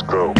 Let's go.